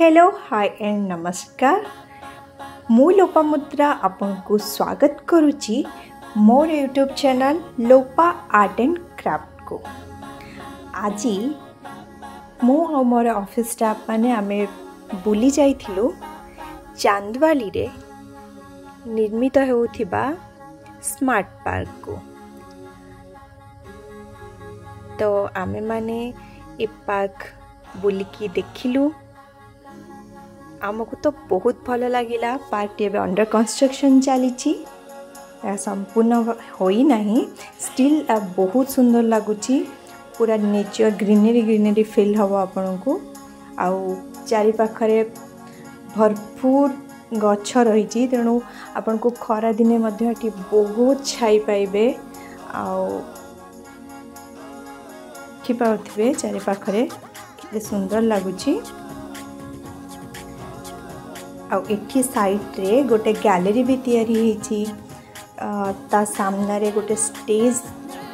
hello hi and नमस्कार ମୁଁ ଲୋପାମୁଦ୍ରା ଆପଣଙ୍କୁ ସ୍ୱାଗତ କରୁଛି ମୋର YouTube channel Lopa art and କ୍ରାଫ୍ଟକୁ ଆଜି ମୁଁ ଆଉ ମୋର ଅଫିସ୍ ଷ୍ଟାଫ୍ମାନେ ଆମେ ବୁଲି ଯାଇଥିଲୁ ଚାନ୍ଦବାଲିରେ ନିର୍ମିତ ହେଉଥିବା ସ୍ମାର୍ଟ ପାର୍କକୁ ତ ଆମେମାନେ ଏ ପାର୍କ ବୁଲିକି ଦେଖିଲୁ ଆମକୁ ତ ବହୁତ ଭଲ ଲାଗିଲା ପାର୍କଟି ଏବେ ଅଣ୍ଡର କନଷ୍ଟ୍ରକ୍ସନ୍ ଚାଲିଛି ସମ୍ପୂର୍ଣ୍ଣ ହୋଇନାହିଁ ଷ୍ଟିଲ୍ ବହୁତ ସୁନ୍ଦର ଲାଗୁଛି ପୁରା ନେଚର ଗ୍ରିନେରୀ ଗ୍ରିନେରୀ ଫିଲ୍ ହେବ ଆପଣଙ୍କୁ ଆଉ ଚାରିପାଖରେ ଭରପୁର ଗଛ ରହିଛି ତେଣୁ ଆପଣଙ୍କୁ ଖରାଦିନେ ମଧ୍ୟ ଏଠି ବହୁତ ଛାଇ ପାଇବେ ଆଉ ଦେଖିପାରୁଥିବେ ଚାରିପାଖରେ के सुंदर लगुच आठ सैड्रे गोटे गैलरी भी तैयारी ता सामने गोटे स्टेज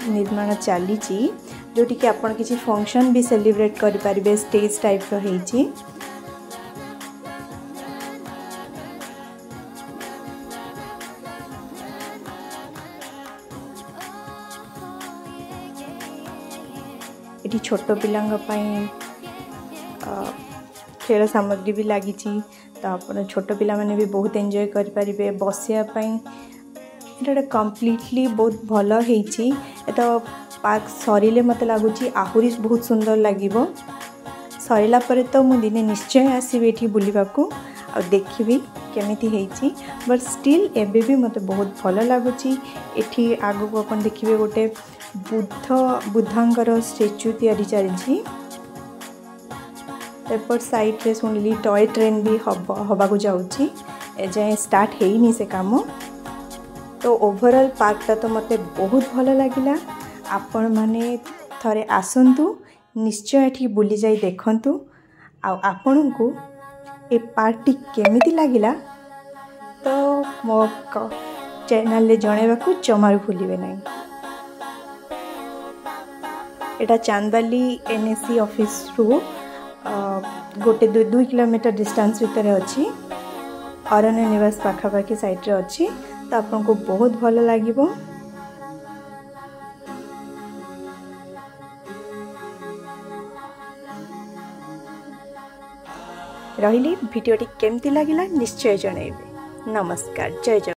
निर्माण चली जोटी की आपड़ किसी फंक्शन भी सेलिब्रेट करें स्टेज टाइप रही छोट पाई खेल सामग्री भी लगी छोट भी बहुत एंजय करेंगे बसवापी ये कम्प्लीटली बहुत भल हो पार्क सर मत लगुच आहुरी बहुत सुंदर लगे सरला तो मुझे दिन निश्चय आसवि बुलाक आ देखी केमी बट स्टिल एबि मत बहुत भल लगुच आग को अपन देखिए गोटे बुद्ध बुद्धा स्टाच्यू या चलती ଏପଟ ସାଇଡ଼୍ରେ ଶୁଣିଲି ଟଏ ଟ୍ରେନ୍ ବି ହେବ ହେବାକୁ ଯାଉଛି ଏଯାଏଁ ଷ୍ଟାର୍ଟ ହେଇନି ସେ କାମ ତ ଓଭରଅଲ୍ ପାର୍କଟା ତ ମୋତେ ବହୁତ ଭଲ ଲାଗିଲା ଆପଣମାନେ ଥରେ ଆସନ୍ତୁ ନିଶ୍ଚୟ ଏଠି ବୁଲିଯାଇ ଦେଖନ୍ତୁ ଆଉ ଆପଣଙ୍କୁ ଏ ପାର୍କଟି କେମିତି ଲାଗିଲା ତ ମୋ ଚ୍ୟାନେଲ୍ରେ ଜଣାଇବାକୁ ଜମାରୁ ଭୁଲିବେ ନାହିଁ এটা চান্দালি এনএসি অফিস রু ଗୋଟେ ଦୁଇ ଦୁଇ କିଲୋମିଟର ଡିଷ୍ଟାନ୍ସ ଭିତରେ ଅଛି ଅରଣ୍ୟ ନିବାସ ପାଖାପାଖି ସାଇଟ୍ରେ ଅଛି ତ ଆପଣଙ୍କୁ ବହୁତ ଭଲ ଲାଗିବ ରହିଲି ଭିଡ଼ିଓଟି କେମିତି ଲାଗିଲା ନିଶ୍ଚୟ ଜଣାଇବେ ନମସ୍କାର ଜୟ ଜୟ